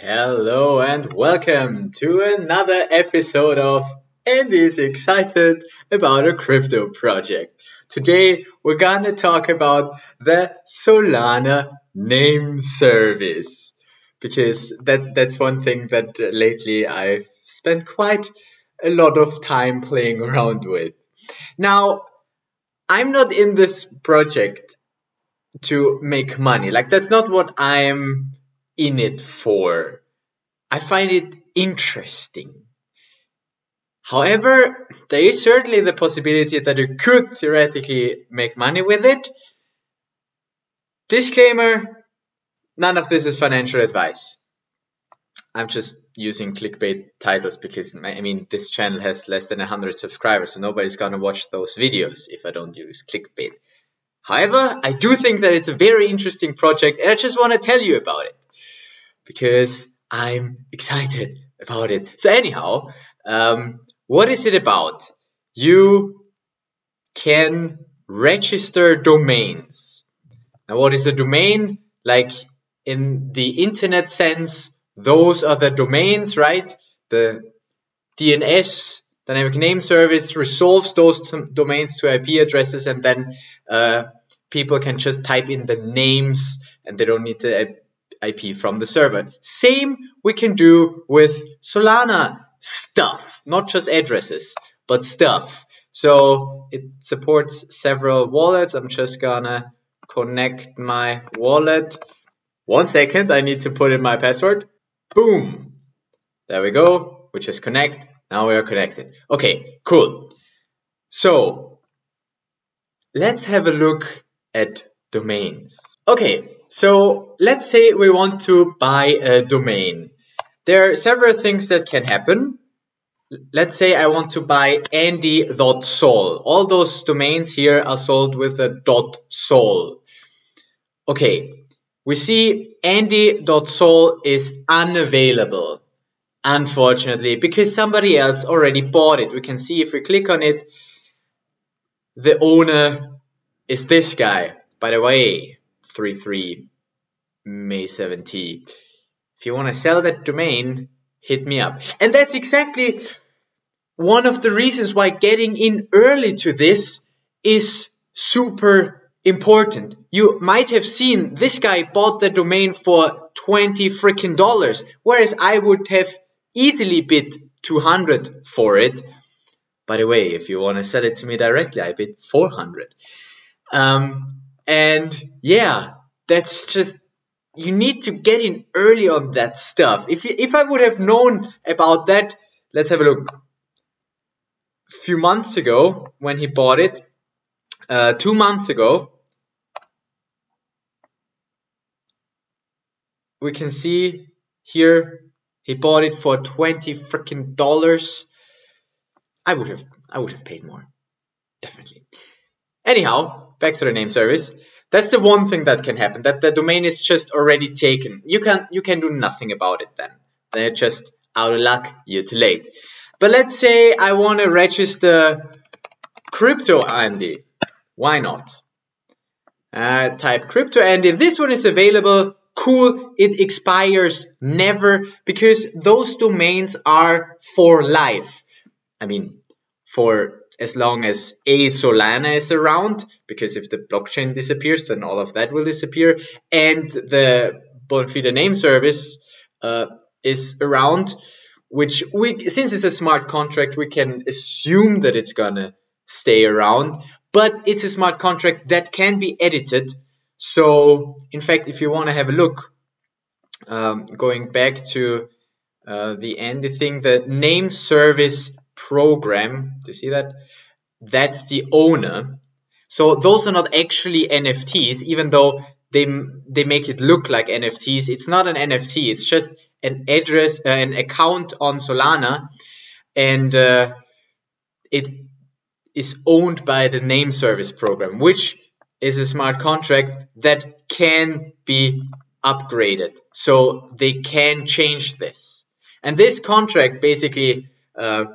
Hello and welcome to another episode of Andy's excited about a crypto project. Today we're gonna talk about the Solana name service because that that's one thing that lately I've spent quite a lot of time playing around with. Now, I'm not in this project to make money. Like that's not what I'm in it for. I find it interesting. However, there is certainly the possibility that you could theoretically make money with it. Disclaimer, none of this is financial advice. I'm just using clickbait titles because I mean this channel has less than 100 subscribers so nobody's gonna watch those videos if I don't use clickbait. However, I do think that it's a very interesting project and I just want to tell you about it because I'm excited about it. So anyhow, um, what is it about? You can register domains. Now what is a domain? Like in the internet sense, those are the domains, right? The DNS, dynamic name service, resolves those domains to IP addresses and then uh, people can just type in the names and they don't need the IP from the server. Same we can do with Solana stuff, not just addresses, but stuff. So it supports several wallets. I'm just gonna connect my wallet. One second, I need to put in my password. Boom. There we go. We just connect. Now we are connected. Okay, cool. So let's have a look at domains. Okay, so let's say we want to buy a domain. There are several things that can happen. Let's say I want to buy andy.sol. All those domains here are sold with a dot .sol. Okay, we see andy.sol is unavailable, unfortunately, because somebody else already bought it. We can see if we click on it, the owner is this guy. By the way, 33 May 17. If you want to sell that domain, hit me up. And that's exactly one of the reasons why getting in early to this is super important. You might have seen this guy bought the domain for 20 freaking dollars, whereas I would have easily bid 200 for it. By the way, if you want to sell it to me directly, I bid 400. Um, and yeah, that's just you need to get in early on that stuff. If if I would have known about that, let's have a look. A few months ago, when he bought it, uh, two months ago, we can see here he bought it for 20 freaking dollars. I would have I would have paid more. Definitely. Anyhow, back to the name service. That's the one thing that can happen. That the domain is just already taken. You can you can do nothing about it then. They're just out of luck, you're too late. But let's say I want to register crypto Andy. Why not? Uh, type crypto Andy. This one is available. Cool. It expires never because those domains are for life. I mean, for as long as a Solana is around, because if the blockchain disappears, then all of that will disappear, and the Bonfida name service uh, is around, which we since it's a smart contract, we can assume that it's gonna stay around, but it's a smart contract that can be edited. So, in fact, if you want to have a look, um, going back to uh, the end, thing, the name service program, do you see that? That's the owner. So those are not actually NFTs, even though they they make it look like NFTs. It's not an NFT. It's just an address, uh, an account on Solana, and uh, it is owned by the name service program, which is a smart contract that can be upgraded. So they can change this. And this contract basically uh,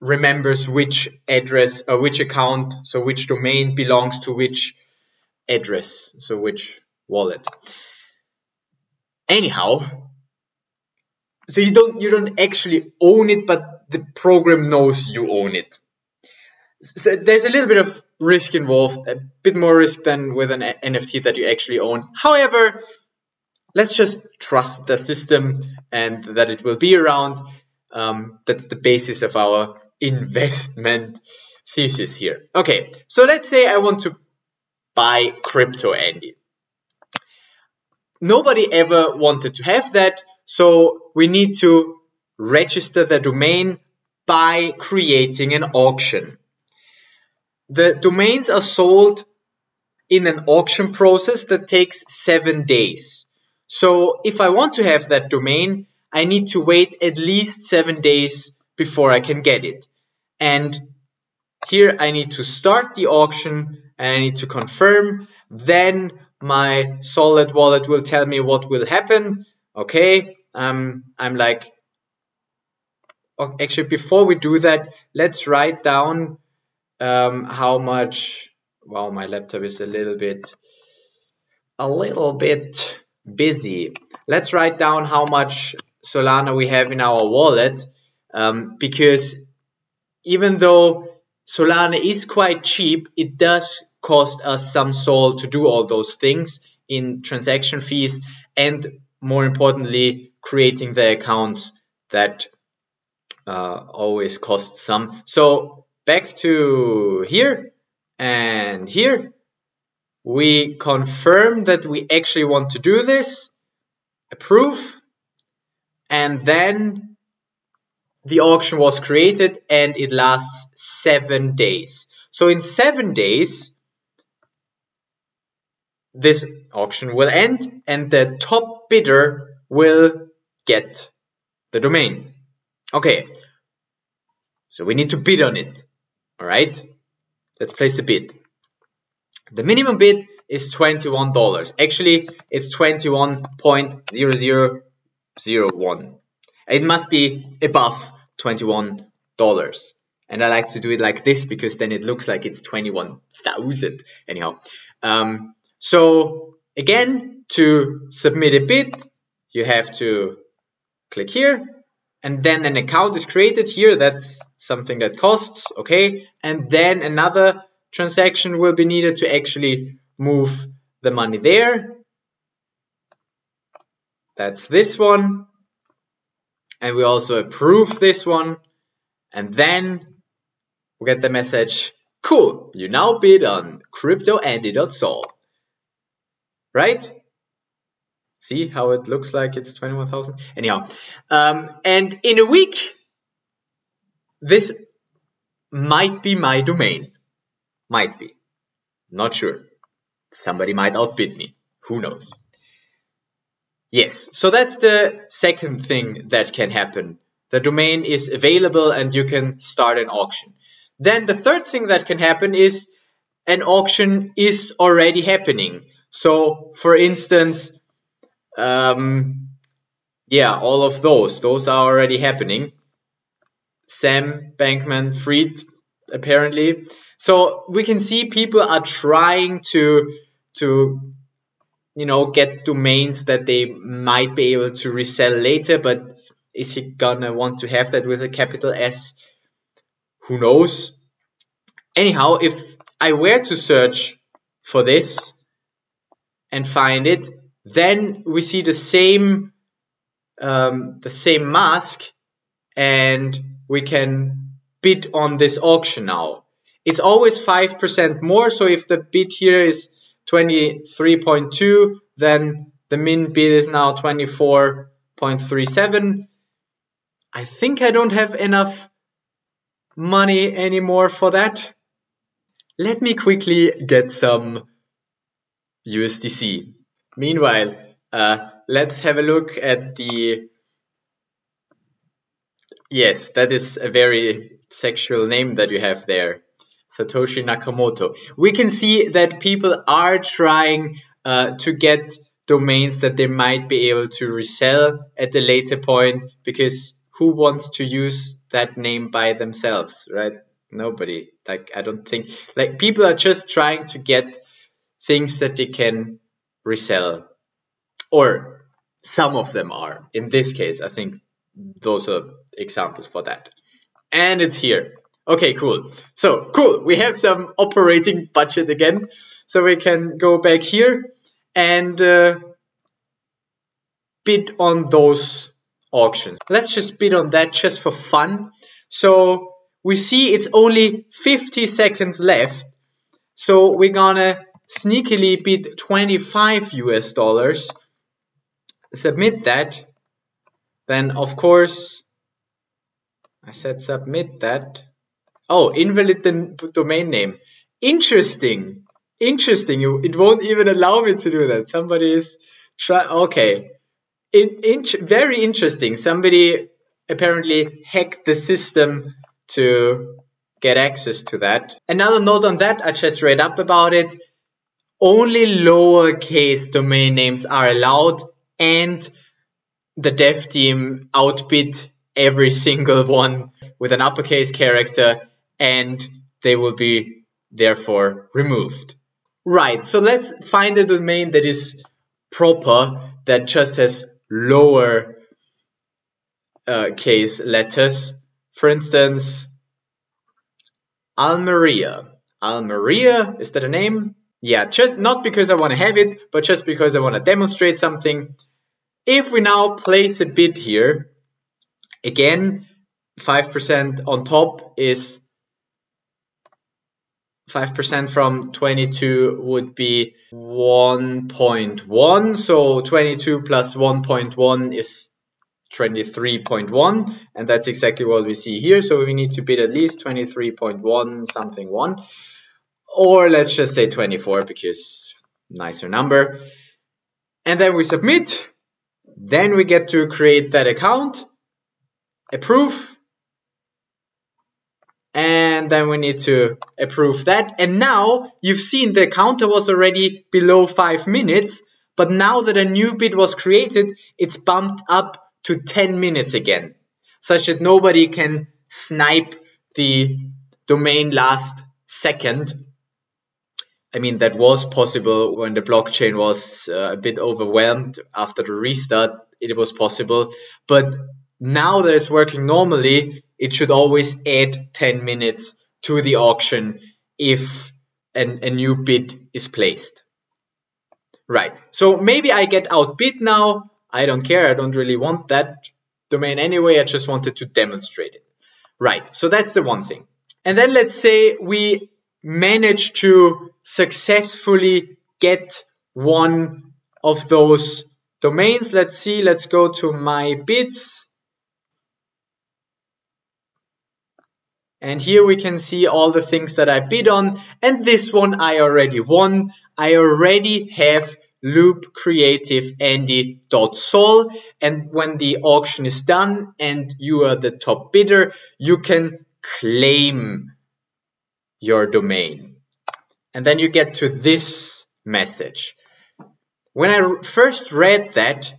remembers which address or which account, so which domain belongs to which address, so which wallet. Anyhow, so you don't you don't actually own it, but the program knows you own it. So there's a little bit of risk involved, a bit more risk than with an NFT that you actually own. However, let's just trust the system and that it will be around. Um, that's the basis of our investment thesis here. Okay, so let's say I want to buy crypto Andy. Nobody ever wanted to have that, so we need to register the domain by creating an auction. The domains are sold in an auction process that takes seven days. So if I want to have that domain, I need to wait at least seven days before I can get it. And here I need to start the auction and I need to confirm. Then my Sollet wallet will tell me what will happen. Okay, um, I'm like, oh, actually, before we do that, let's write down um, how much. Wow, my laptop is a little bit, a little bit busy. Let's write down how much Solana we have in our wallet um, because even though Solana is quite cheap, it does cost us some SOL to do all those things in transaction fees and more importantly, creating the accounts that uh, always cost some. So back to here and here, we confirm that we actually want to do this, approve, and then the auction was created and it lasts seven days. So in seven days, this auction will end and the top bidder will get the domain. Okay, so we need to bid on it. All right, let's place the bid. The minimum bid is $21. Actually, it's 21.0001. It must be above $21. And I like to do it like this because then it looks like it's 21,000. Anyhow, um, so again, to submit a bid, you have to click here and then an account is created here. That's something that costs. Okay. And then another transaction will be needed to actually move the money there. That's this one. And we also approve this one. And then we get the message, cool, you now bid on cryptoandy.sol right? See how it looks like it's 21,000? Anyhow, um, and in a week, this might be my domain. Might be. Not sure. Somebody might outbid me. Who knows? Yes, so that's the second thing that can happen. The domain is available and you can start an auction. Then the third thing that can happen is an auction is already happening. So, for instance, um, yeah, all of those, those are already happening. Sam Bankman Fried, apparently. So we can see people are trying to to you know get domains that they might be able to resell later, but is he gonna want to have that with a capital S? Who knows? Anyhow, if I were to search for this, and find it, then we see the same um, the same mask and we can bid on this auction now. It's always 5% more, so if the bid here is 23.2, then the min bid is now 24.37. I think I don't have enough money anymore for that. Let me quickly get some USDC. Meanwhile, uh, let's have a look at the. Yes, that is a very sexual name that you have there, Satoshi Nakamoto. We can see that people are trying uh, to get domains that they might be able to resell at a later point because who wants to use that name by themselves, right? Nobody. Like, I don't think, like, people are just trying to get things that they can resell or some of them are in this case i think those are examples for that. And it's here. Okay, cool. So cool. We have some operating budget again. So we can go back here and uh, bid on those auctions. Let's just bid on that just for fun. So we see it's only 50 seconds left. So we're gonna sneakily bid 25 US dollars. Submit that. Then of course, I said submit that. Oh, invalid the domain name. Interesting. Interesting. It won't even allow me to do that. Somebody is try. Okay. In, in, very interesting. Somebody apparently hacked the system to get access to that. Another note on that, I just read up about it. Only lowercase domain names are allowed and the dev team outbid every single one with an uppercase character and they will be therefore removed. Right, so let's find a domain that is proper, that just has lower uh, case letters. For instance, Almeria. Almeria, is that a name? Yeah, just not because I want to have it, but just because I want to demonstrate something. If we now place a bid here, again, 5% on top is 5% from 22 would be 1.1. So 22 plus 1.1 is 23.1. And that's exactly what we see here. So we need to bid at least 23.1 something 1. Or let's just say 24 because nicer number. And then we submit. Then we get to create that account, approve, and then we need to approve that. And now you've seen the counter was already below five minutes, but now that a new bid was created, it's bumped up to 10 minutes again, such that nobody can snipe the domain last second. I mean, that was possible when the blockchain was uh, a bit overwhelmed after the restart. It was possible, but now that it's working normally, it should always add 10 minutes to the auction if an, a new bid is placed. Right, so maybe I get outbid now. I don't care, I don't really want that domain anyway, I just wanted to demonstrate it. Right, so that's the one thing. And then let's say we manage to successfully get one of those domains. Let's see, let's go to my bids And here we can see all the things that I bid on. And this one I already won. I already have loop creative andy.sol. And when the auction is done and you are the top bidder, you can claim your domain. And then you get to this message. When I first read that,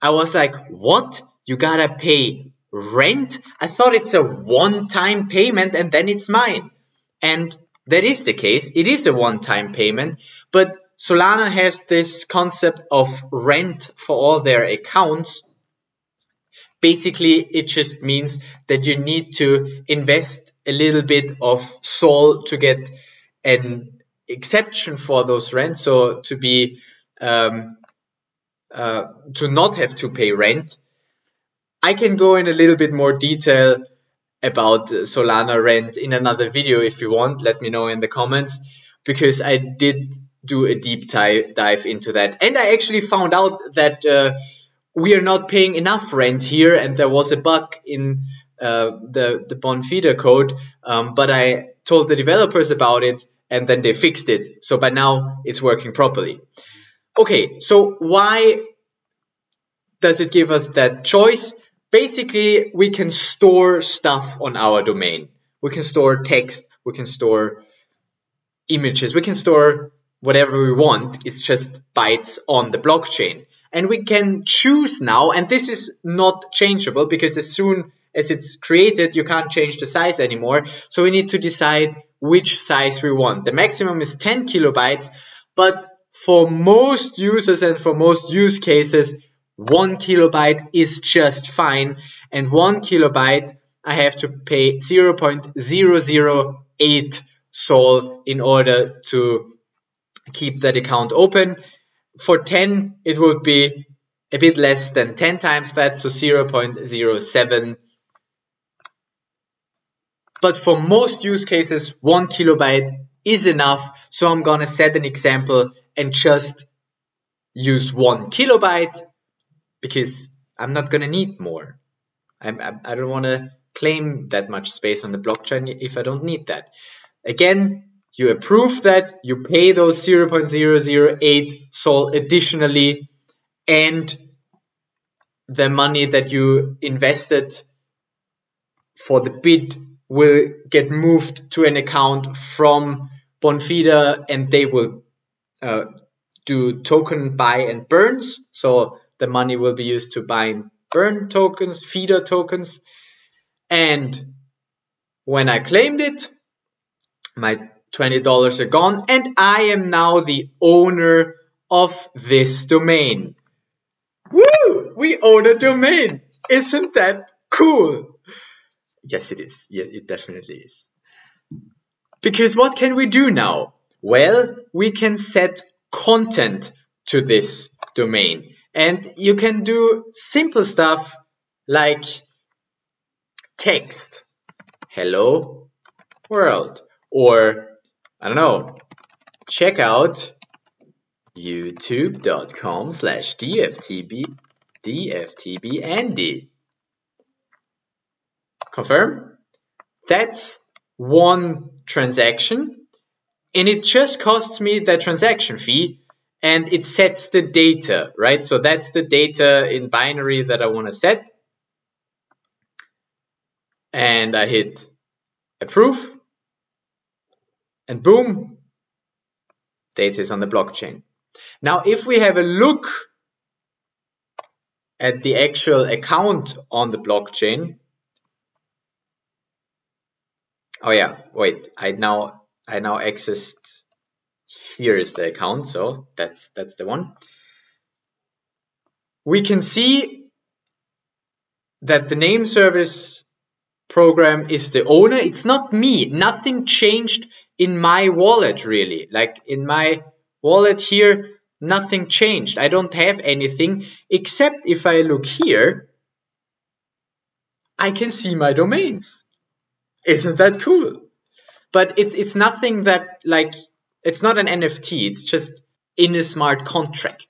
I was like, what? You gotta pay rent, I thought it's a one-time payment and then it's mine. And that is the case. It is a one-time payment, but Solana has this concept of rent for all their accounts. Basically, it just means that you need to invest a little bit of SOL to get an exception for those rents. So to be um, uh, to not have to pay rent I can go in a little bit more detail about Solana rent in another video if you want. Let me know in the comments because I did do a deep dive into that. And I actually found out that uh, we are not paying enough rent here and there was a bug in uh, the, the Bonfida code. Um, but I told the developers about it and then they fixed it. So by now it's working properly. Okay, so why does it give us that choice? Basically we can store stuff on our domain. We can store text, we can store images, we can store whatever we want. It's just bytes on the blockchain. And we can choose now, and this is not changeable because as soon as it's created, you can't change the size anymore. So we need to decide which size we want. The maximum is 10 kilobytes, but for most users and for most use cases, one kilobyte is just fine. And one kilobyte, I have to pay 0.008 Sol in order to keep that account open. For 10, it would be a bit less than 10 times that, so 0.07. But for most use cases, one kilobyte is enough. So I'm gonna set an example and just use one kilobyte because I'm not gonna need more. I'm, I, I don't wanna claim that much space on the blockchain if I don't need that. Again, you approve that, you pay those 0.008 SOL additionally, and the money that you invested for the bid will get moved to an account from Bonfida and they will uh, do token buy and burns. So the money will be used to buy burn tokens, FIDA tokens. And when I claimed it, my $20 are gone and I am now the owner of this domain. Woo! We own a domain. Isn't that cool? Yes, it is. Yeah, it definitely is. Because what can we do now? Well, we can set content to this domain. And you can do simple stuff like text, hello world, or I don't know, check out youtube.com slash dftb dftbandy. Confirm? That's one transaction and it just costs me the transaction fee and it sets the data, right? So that's the data in binary that I want to set. And I hit approve and boom, data is on the blockchain. Now, if we have a look at the actual account on the blockchain, oh yeah, wait, I now I now accessed here is the account, so that's that's the one. We can see that the name service program is the owner. It's not me. Nothing changed in my wallet really. Like in my wallet here, nothing changed. I don't have anything except if I look here, I can see my domains. Isn't that cool? But it's it's nothing that like it's not an NFT. It's just in a smart contract.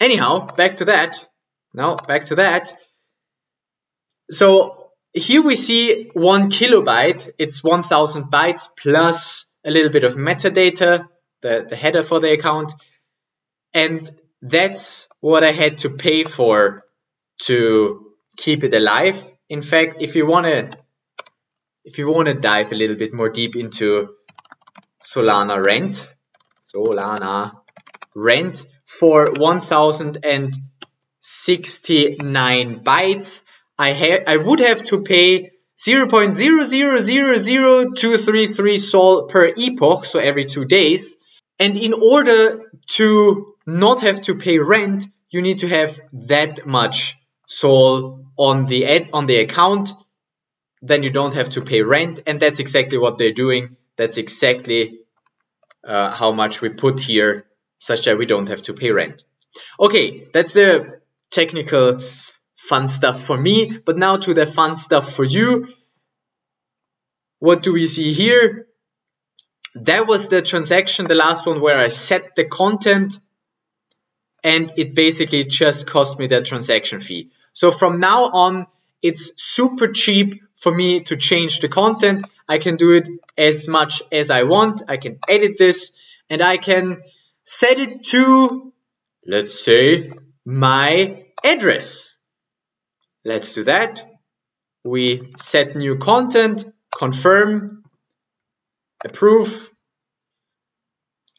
Anyhow, back to that. Now back to that. So here we see one kilobyte. It's 1000 bytes plus a little bit of metadata the, the header for the account. And that's what I had to pay for to keep it alive. In fact, if you want to if you want to dive a little bit more deep into Solana rent, Solana rent for 1069 bytes, I ha I would have to pay 0.0000233 sol per epoch, so every two days. And in order to not have to pay rent, you need to have that much SOL on the ad, on the account. Then you don't have to pay rent, and that's exactly what they're doing. That's exactly uh, how much we put here, such that we don't have to pay rent. Okay, that's the technical fun stuff for me. But now to the fun stuff for you. What do we see here? that was the transaction, the last one where I set the content and it basically just cost me that transaction fee. So from now on, it's super cheap for me to change the content. I can do it as much as I want. I can edit this and I can set it to, let's say, my address. Let's do that. We set new content, confirm, approve,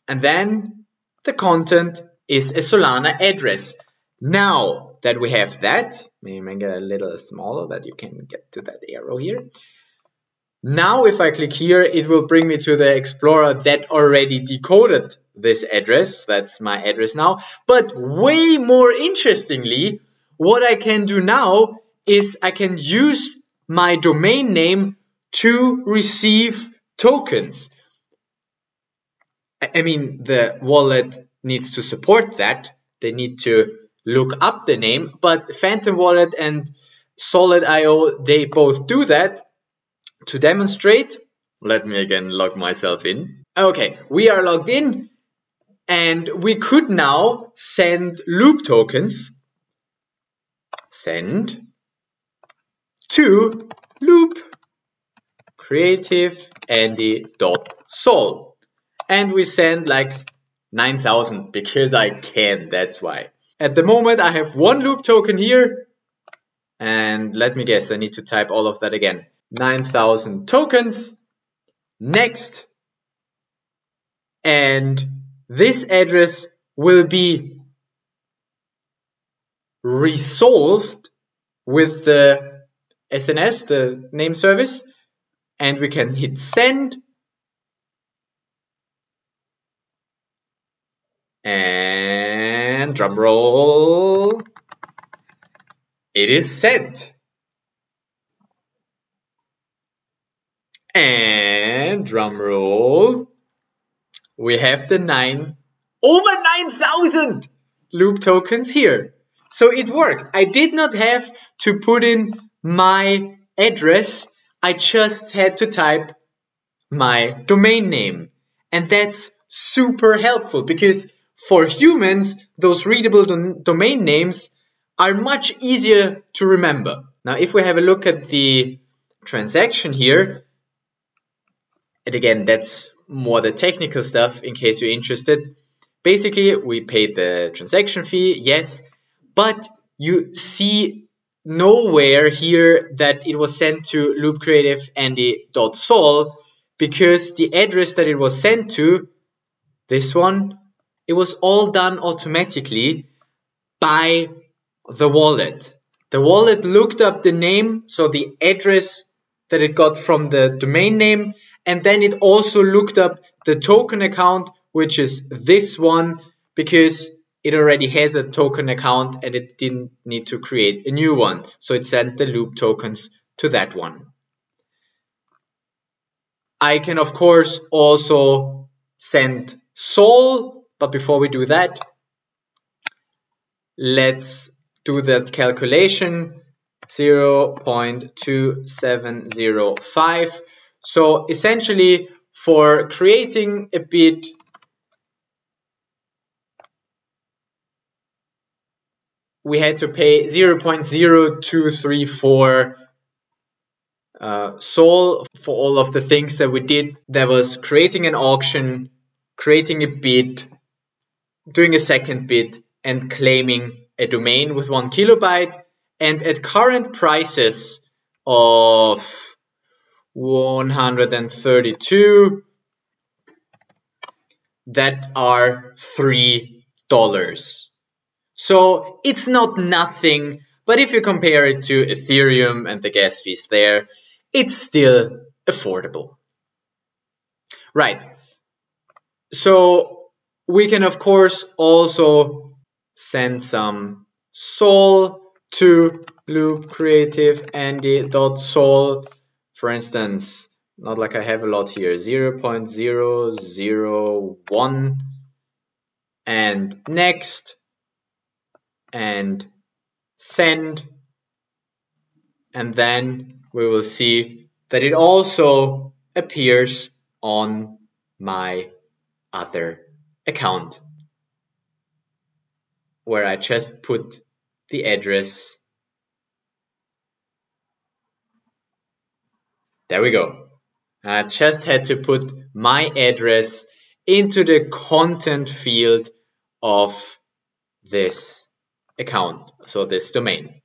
and then the content is a Solana address. Now that we have that, maybe make it a little smaller that you can get to that arrow here. Now if I click here, it will bring me to the Explorer that already decoded this address. That's my address now. But way more interestingly, what I can do now is I can use my domain name to receive tokens. I mean, the wallet needs to support that. They need to look up the name, but Phantom Wallet and Sollet.io, they both do that. To demonstrate, let me again log myself in. Okay, we are logged in and we could now send loop tokens. Send to loop creative andy dot sol and we send like 9000 because I can that's why at the moment I have one loop token here and let me guess I need to type all of that again 9000 tokens next and this address will be resolved with the SNS, the name service, and we can hit send. And drum roll. It is sent. And drum roll. We have the nine, over 9,000 loop tokens here. So it worked. I did not have to put in my address. I just had to type my domain name. And that's super helpful because for humans, those readable do domain names are much easier to remember. Now, if we have a look at the transaction here, and again, that's more the technical stuff in case you're interested. Basically, we paid the transaction fee, yes, but you see nowhere here that it was sent to loopcreativeandy.sol because the address that it was sent to, this one, it was all done automatically by the wallet. The wallet looked up the name, so the address that it got from the domain name, and then it also looked up the token account, which is this one, because it already has a token account and it didn't need to create a new one. So it sent the loop tokens to that one. I can of course also send Sol, but before we do that, let's do that calculation 0.2705. So essentially for creating a bit we had to pay 0.0234 uh, Sol for all of the things that we did. That was creating an auction, creating a bid, doing a second bid, and claiming a domain with one kilobyte. And at current prices of 132, that are three dollars. So it's not nothing, but if you compare it to Ethereum and the gas fees there, it's still affordable. Right. So we can of course also send some Sol to loop creative andy.sol. For instance, not like I have a lot here, 0 0.001 and next and send and then we will see that it also appears on my other account where I just put the address there we go I just had to put my address into the content field of this account, so this domain.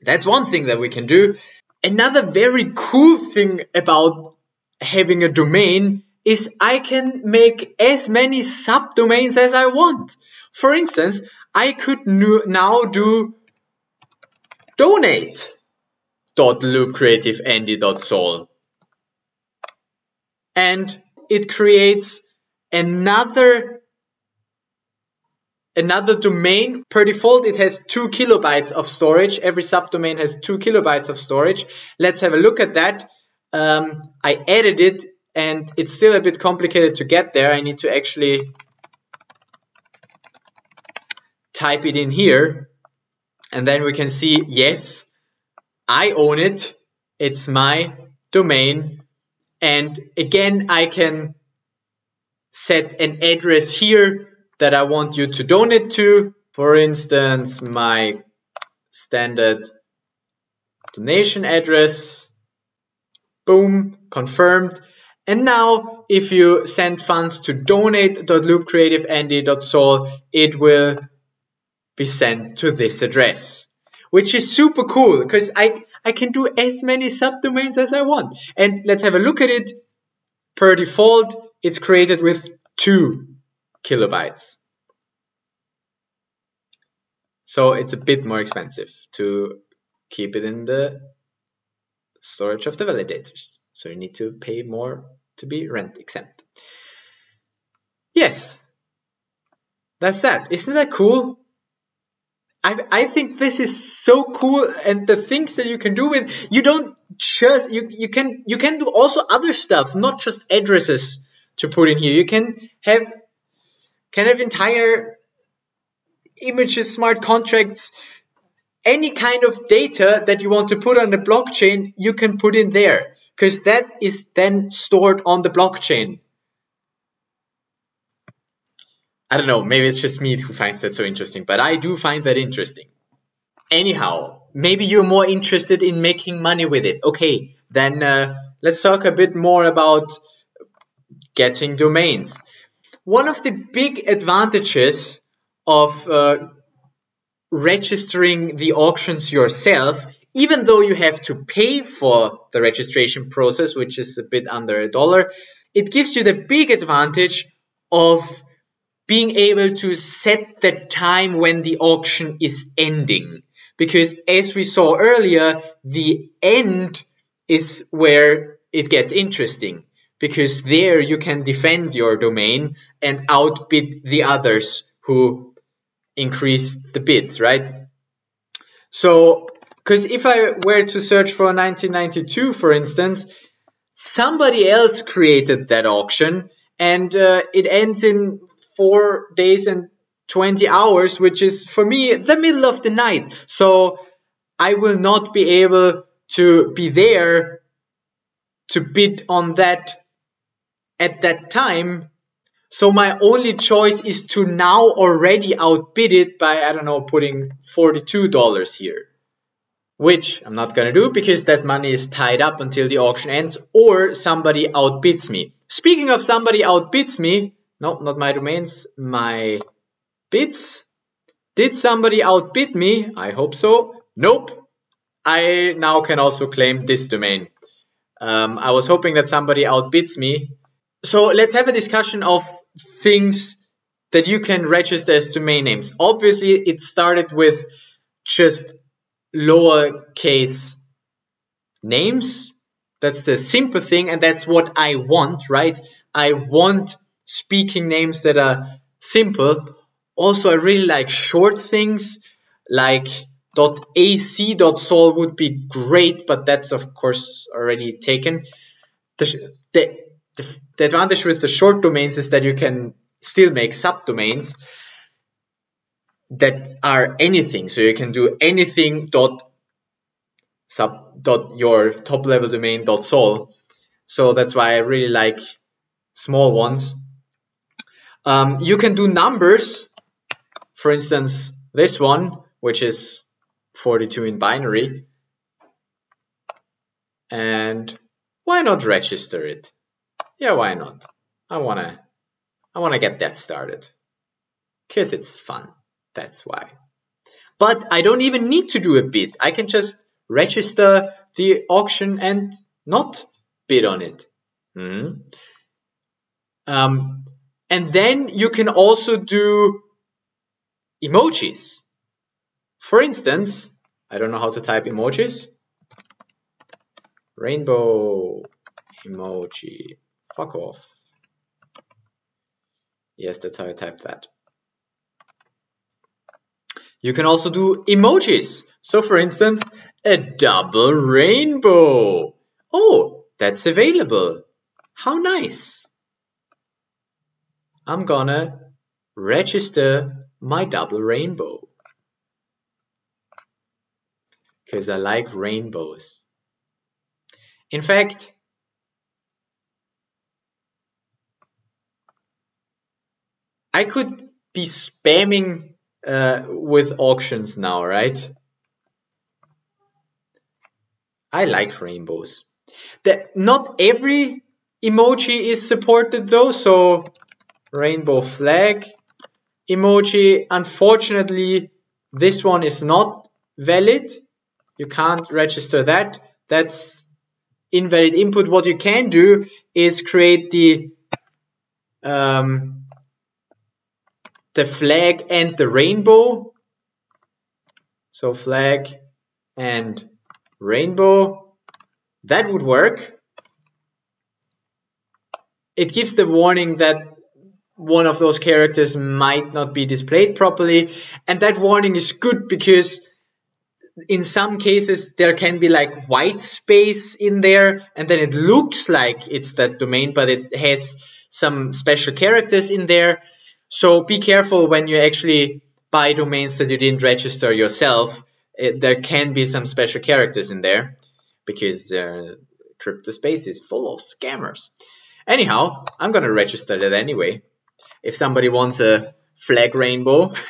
That's one thing that we can do. Another very cool thing about having a domain is I can make as many subdomains as I want. For instance, I could now do donate.loopcreativeandy.sol and it creates another another domain. Per default, it has two kilobytes of storage. Every subdomain has two kilobytes of storage. Let's have a look at that. Um, I added it and it's still a bit complicated to get there. I need to actually type it in here and then we can see, yes, I own it. It's my domain. And again, I can set an address here that I want you to donate to. For instance, my standard donation address. Boom, confirmed. And now if you send funds to donate.loopcreativeandy.sol, it will be sent to this address, which is super cool because I, I can do as many subdomains as I want. And let's have a look at it. Per default, it's created with two kilobytes. So it's a bit more expensive to keep it in the storage of the validators. So you need to pay more to be rent exempt. Yes, that's that. Isn't that cool? I, I think this is so cool and the things that you can do with you don't just you, you can you can do also other stuff not just addresses to put in here you can have can have entire images, smart contracts, any kind of data that you want to put on the blockchain, you can put in there because that is then stored on the blockchain. I don't know, maybe it's just me who finds that so interesting, but I do find that interesting. Anyhow, maybe you're more interested in making money with it. Okay, then uh, let's talk a bit more about getting domains. One of the big advantages of uh, registering the auctions yourself, even though you have to pay for the registration process, which is a bit under a dollar, it gives you the big advantage of being able to set the time when the auction is ending. Because as we saw earlier, the end is where it gets interesting. Because there you can defend your domain and outbid the others who increase the bids, right? So, because if I were to search for 1992, for instance, somebody else created that auction and uh, it ends in four days and 20 hours, which is for me the middle of the night. So I will not be able to be there to bid on that at that time so my only choice is to now already outbid it by, I don't know, putting $42 here. Which I'm not gonna do because that money is tied up until the auction ends or somebody outbids me. Speaking of somebody outbids me, no, not my domains, my bids. Did somebody outbid me? I hope so. Nope. I now can also claim this domain. Um, I was hoping that somebody outbids me so let's have a discussion of things that you can register as domain names. Obviously, it started with just lowercase names. That's the simple thing, and that's what I want, right? I want speaking names that are simple. Also, I really like short things like .ac.sol would be great, but that's of course already taken. The, the the, the advantage with the short domains is that you can still make subdomains that are anything. So you can do anything dot sub dot your top level domain dot sol. So that's why I really like small ones. Um, you can do numbers. For instance, this one, which is 42 in binary. And why not register it? yeah, why not? I wanna, I wanna get that started. Cause it's fun. That's why. But I don't even need to do a bid. I can just register the auction and not bid on it. Mm. Um, and then you can also do emojis. For instance, I don't know how to type emojis. Rainbow emoji Fuck off. Yes, that's how I type that. You can also do emojis. So for instance, a double rainbow. Oh, that's available. How nice. I'm gonna register my double rainbow. Because I like rainbows. In fact, I could be spamming uh, with auctions now, right? I like rainbows. The, not every emoji is supported though, so rainbow flag emoji. Unfortunately, this one is not valid. You can't register that. That's invalid input. What you can do is create the um, the flag and the rainbow. So flag and rainbow. That would work. It gives the warning that one of those characters might not be displayed properly. And that warning is good because in some cases there can be like white space in there and then it looks like it's that domain, but it has some special characters in there. So be careful when you actually buy domains that you didn't register yourself. It, there can be some special characters in there because the crypto space is full of scammers. Anyhow, I'm gonna register that anyway. If somebody wants a flag rainbow,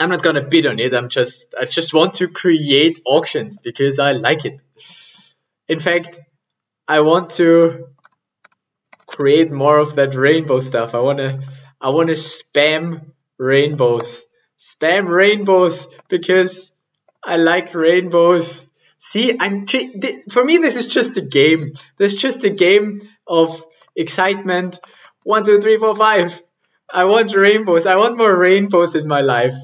I'm not gonna bid on it. I'm just I just want to create auctions because I like it. In fact, I want to create more of that rainbow stuff. I wanna I wanna spam rainbows. Spam rainbows because I like rainbows. See, I'm for me this is just a game. This is just a game of excitement. One, two, three, four, five. I want rainbows. I want more rainbows in my life,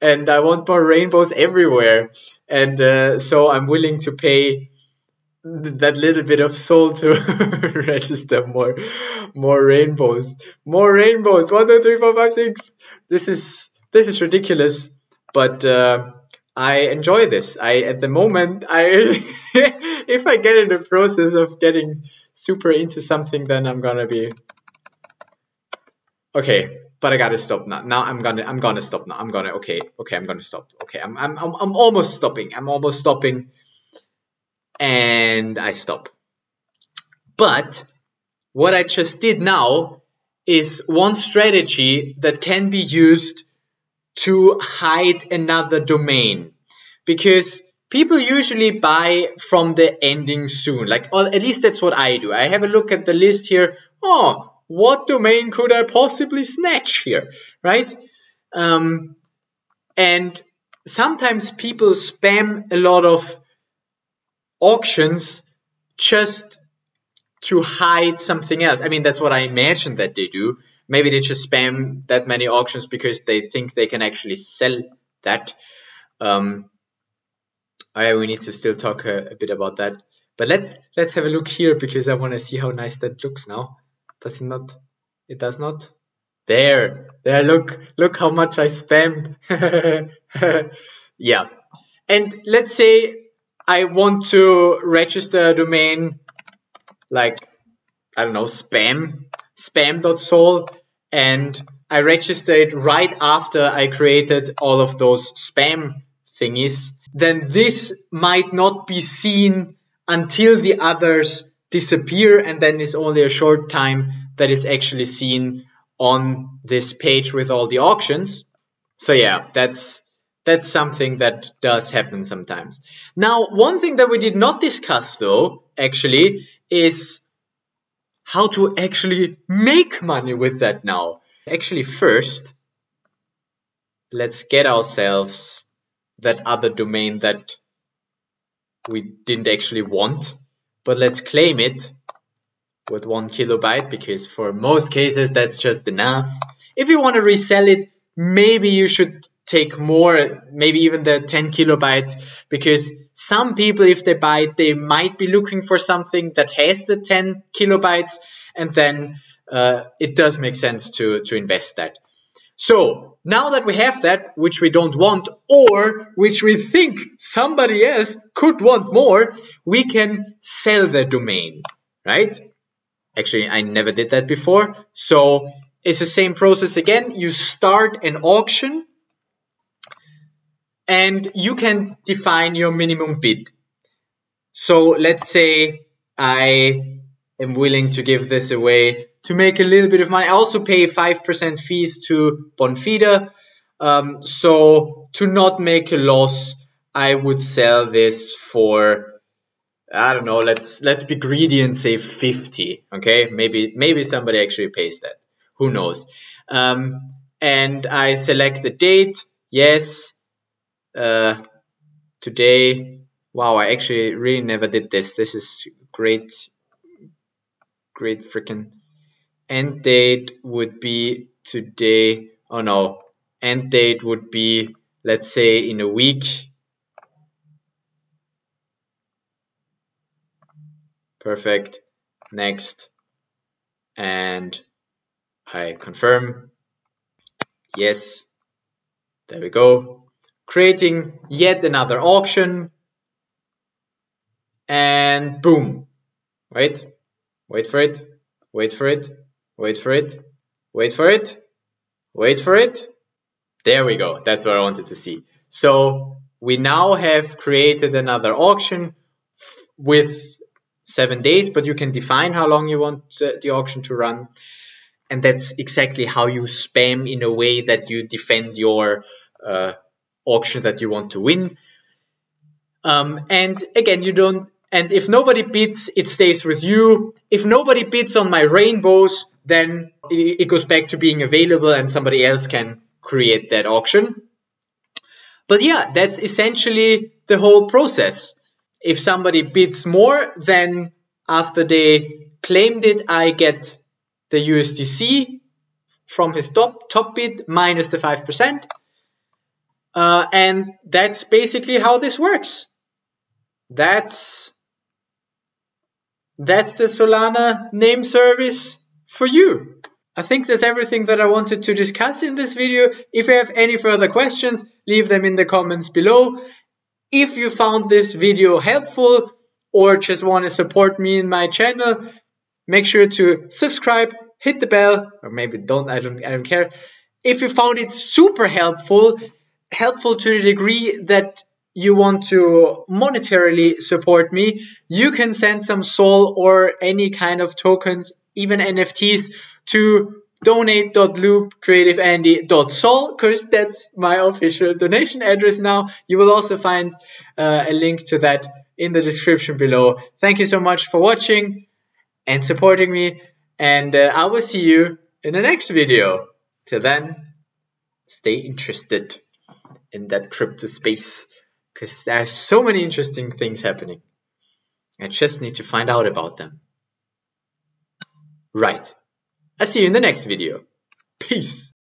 and I want more rainbows everywhere. And uh, so I'm willing to pay that little bit of SOL to register more more rainbows more rainbows one two three four five six this is this is ridiculous but uh, i enjoy this i at the moment i if i get in the process of getting super into something then i'm gonna be okay but i gotta stop now. Now i'm gonna i'm gonna stop now. I'm gonna okay okay i'm gonna stop. Okay i'm i'm, I'm, I'm almost stopping. I'm almost stopping. And I stop. But what I just did now is one strategy that can be used to hide another domain. Because people usually buy from the ending soon like or at least that's what I do I have a look at the list here oh what domain could I possibly snatch here right um, and sometimes people spam a lot of auctions just to hide something else. I mean, that's what I imagine that they do. Maybe they just spam that many auctions because they think they can actually sell that. Um, Oh, I we need to still talk a, a, bit about that. But let's let's have a look here because I want to see how nice that looks now. Does it not? It does not. There, there. Look, look how much I spammed. yeah. And let's say I want to register a domain like, I don't know, spam, spam.sol, and I registered right after I created all of those spam thingies, then this might not be seen until the others disappear and then it's only a short time that is actually seen on this page with all the auctions. So yeah, that's that's something that does happen sometimes. Now, one thing that we did not discuss though, actually, is how to actually make money with that now. Actually, first, let's get ourselves that other domain that we didn't actually want, but let's claim it with one kilobyte because for most cases that's just enough. If you want to resell it, maybe you should take more, maybe even the 10 kilobytes, because some people, if they buy it, they might be looking for something that has the 10 kilobytes, and then uh, it does make sense to, to invest that. So now that we have that, which we don't want, or which we think somebody else could want more, we can sell the domain, right? Actually, I never did that before. So it's the same process again. You start an auction and you can define your minimum bid. So let's say I am willing to give this away to make a little bit of money. I also pay 5% fees to Bonfida. Um, so to not make a loss, I would sell this for, I don't know, let's, let's be greedy and say 50. Okay. Maybe, maybe somebody actually pays that. Who knows? Um, and I select the date. Yes. Uh, today. Wow. I actually really never did this. This is great. Great freaking end date would be today. Oh no, end date would be, let's say, in a week. Perfect. Next. And I confirm. Yes. There we go. Creating yet another auction. And boom. Wait. Wait for it. Wait for it. Wait for it. Wait for it. Wait for it. There we go. That's what I wanted to see. So we now have created another auction with seven days, but you can define how long you want the auction to run. And that's exactly how you spam in a way that you defend your uh, auction that you want to win. Um, and again, you don't and if nobody bids, it stays with you. If nobody bids on my rainbows, then it goes back to being available and somebody else can create that auction. But yeah, that's essentially the whole process. If somebody bids more, then after they claimed it, I get the USDC from his top, top bid minus the 5%. Uh, and that's basically how this works. That's that's the Solana name service for you. I think that's everything that I wanted to discuss in this video. If you have any further questions, leave them in the comments below. If you found this video helpful or just want to support me in my channel, make sure to subscribe, hit the bell, or maybe don't, I don't, I don't care. If you found it super helpful, helpful to the degree that you want to monetarily support me, you can send some SOL or any kind of tokens, even NFTs, to donate.loopcreativeandy.sol because that's my official donation address now. You will also find uh, a link to that in the description below. Thank you so much for watching and supporting me, and uh, I will see you in the next video. Till then, stay interested in that crypto space because there's so many interesting things happening. I just need to find out about them. Right. I'll see you in the next video. Peace.